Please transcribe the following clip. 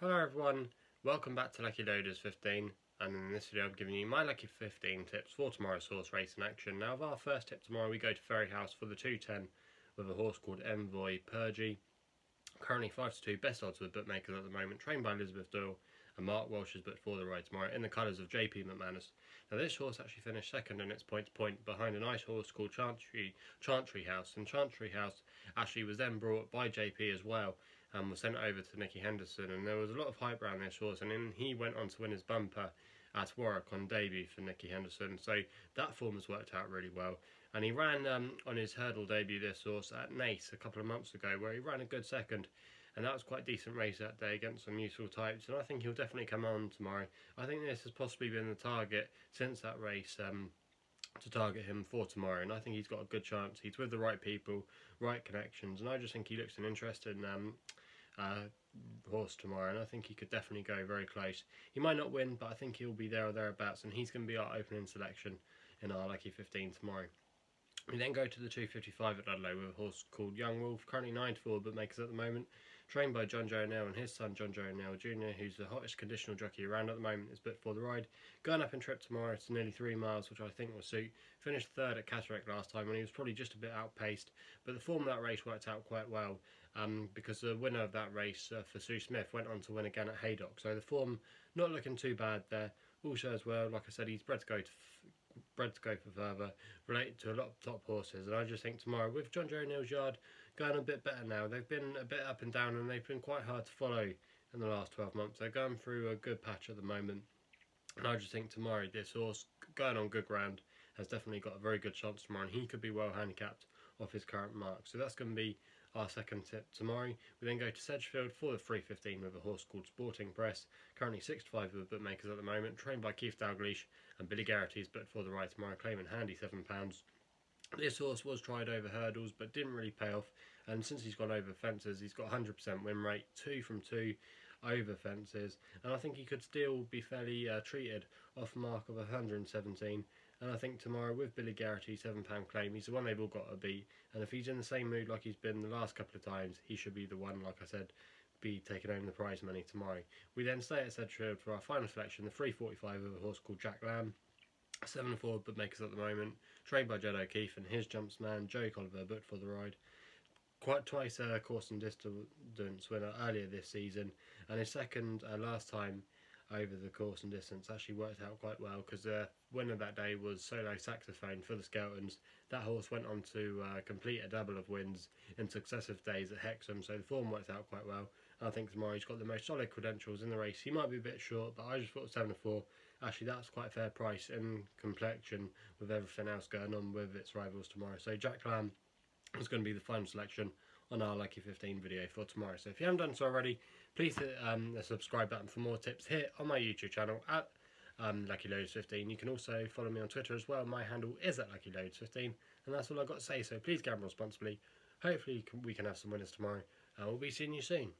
Hello everyone, welcome back to Lucky Loaders 15 and in this video I'm giving you my lucky 15 tips for tomorrow's horse race in action. Now of our first tip tomorrow we go to Fairyhouse for the 210 with a horse called Envoi Pierji. Currently 5 to 2, best odds with bookmakers at the moment, trained by Elizabeth Doyle and Mark Walsh is booked for the ride tomorrow in the colours of JP McManus. Now this horse actually finished second in its point to point behind a nice horse called Chantry, Chantry House and Chantry House actually was then brought by JP as well and was sent over to Nicky Henderson. And there was a lot of hype around this horse, and then he went on to win his bumper at Warwick on debut for Nicky Henderson. So that form has worked out really well. And he ran um, on his hurdle debut this horse at Naas a couple of months ago, where he ran a good second. And that was quite a decent race that day against some useful types. And I think he'll definitely come on tomorrow. I think this has possibly been the target since that race. Um, to target him for tomorrow, and I think he's got a good chance. He's with the right people, right connections, and I just think he looks an interesting um, uh, horse tomorrow, and I think he could definitely go very close. He might not win, but I think he'll be there or thereabouts, and he's going to be our opening selection in our Lucky 15 tomorrow. We then go to the 255 at Ludlow with a horse called Young Wolf, currently 9 to 4 bookmakers at the moment, trained by Jonjo and his son Jonjo O'Neill Jr., who's the hottest conditional jockey around at the moment, is booked for the ride. Going up in trip tomorrow to nearly 3 miles, which I think will suit. Finished third at Catterick last time, and he was probably just a bit outpaced, but the form of that race worked out quite well um, because the winner of that race uh, for Sue Smith went on to win again at Haydock. So the form not looking too bad there. Also as well, like I said, he's bred to go to bred to go for further, related to a lot of top horses. And I just think tomorrow, with Jonjo O'Neill's yard going a bit better now, they've been a bit up and down and they've been quite hard to follow in the last 12 months. They're going through a good patch at the moment. And I just think tomorrow, this horse going on good ground has definitely got a very good chance tomorrow. And he could be well handicapped off his current mark. So that's going to be our second tip tomorrow. We then go to Sedgefield for the 315 with a horse called Sporting Press, currently 6 to 5 with bookmakers at the moment, trained by Keith Dalgleish and Billy Garritty's but for the ride tomorrow, claiming handy £7. This horse was tried over hurdles but didn't really pay off and since he's gone over fences he's got 100% win rate, 2 from 2 over fences and I think he could still be fairly uh, treated off mark of 117 and I think tomorrow with Billy Garritty, £7 claim, he's the one they've all got to beat. And if he's in the same mood like he's been the last couple of times, he should be the one, like I said, be taking home the prize money tomorrow. We then stay at Sedgefield for our final selection, the 345 of a horse called Jack Lamb. 7 4 bookmakers at the moment, trained by Jedd O'Keeffe and his jumpsman, Joey Colliver, booked for the ride. Quite twice a uh, course and distance winner earlier this season, and his second uh, last time over the course and distance actually worked out quite well because the winner that day was solo saxophone for the Skeltons. That horse went on to uh, complete a double of wins in successive days at Hexham, so the form worked out quite well. I think tomorrow he's got the most solid credentials in the race. He might be a bit short, but I just thought 7 to 4. Actually, that's quite a fair price in complexion with everything else going on with its rivals tomorrow. So, Jack Lamb is going to be the final selection on our Lucky 15 video for tomorrow. So, if you haven't done so already, please hit um, the subscribe button for more tips here on my YouTube channel at um, Lucky Loads 15. You can also follow me on Twitter as well. My handle is at Lucky Loads 15, and that's all I've got to say. So please gamble responsibly. Hopefully, we can have some winners tomorrow, and we'll be seeing you soon.